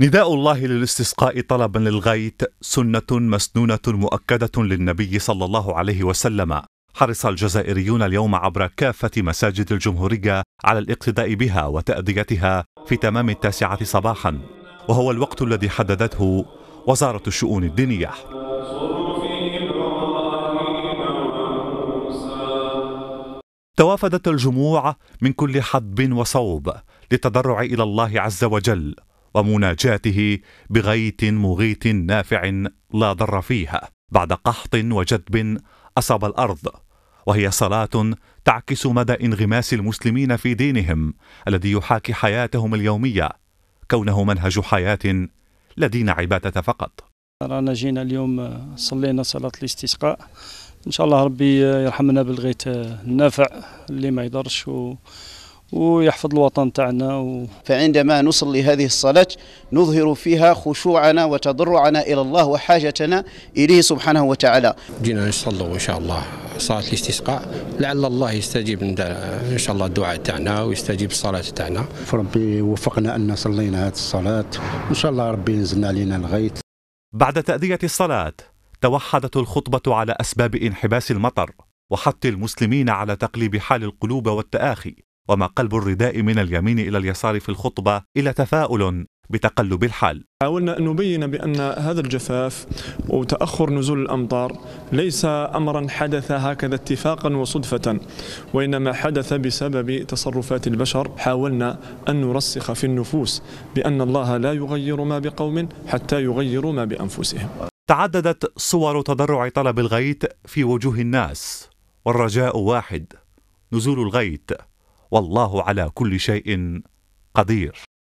نداء الله للاستسقاء طلبا للغيث سنة مسنونة مؤكدة للنبي صلى الله عليه وسلم. حرص الجزائريون اليوم عبر كافة مساجد الجمهورية على الاقتداء بها وتأديتها في تمام التاسعة صباحا. وهو الوقت الذي حددته وزارة الشؤون الدينية. توافدت الجموع من كل حدب وصوب للتضرع إلى الله عز وجل. ومناجاته بغيت مغيت نافع لا ضر فيها. بعد قحط وجدب أصاب الأرض وهي صلاة تعكس مدى انغماس المسلمين في دينهم الذي يحاكي حياتهم اليومية كونه منهج حياة لا دين عبادة فقط. رانا جينا اليوم صلينا صلاة الاستسقاء. إن شاء الله ربي يرحمنا بالغيث النافع اللي ما يضرش و ويحفظ الوطن تاعنا و... فعندما نصلي هذه الصلاة نظهر فيها خشوعنا وتضرعنا إلى الله وحاجتنا إليه سبحانه وتعالى. جينا نصلوا إن شاء الله صلاة الاستسقاء. لعل الله يستجيب إن شاء الله الدعاء تاعنا ويستجيب الصلاة تاعنا. فربي وفقنا أن صلينا هذه الصلاة. إن شاء الله ربي ينزلنا علينا الغيث. بعد تأدية الصلاة توحدت الخطبة على أسباب انحباس المطر وحث المسلمين على تقليب حال القلوب والتآخي. وما قلب الرداء من اليمين إلى اليسار في الخطبة إلى تفاؤل بتقلب الحال. حاولنا أن نبين بأن هذا الجفاف وتأخر نزول الأمطار ليس أمرا حدث هكذا اتفاقا وصدفة وإنما حدث بسبب تصرفات البشر. حاولنا أن نرسخ في النفوس بأن الله لا يغير ما بقوم حتى يغيروا ما بأنفسهم. تعددت صور تضرع طلب الغيث في وجوه الناس والرجاء واحد نزول الغيث والله على كل شيء قدير.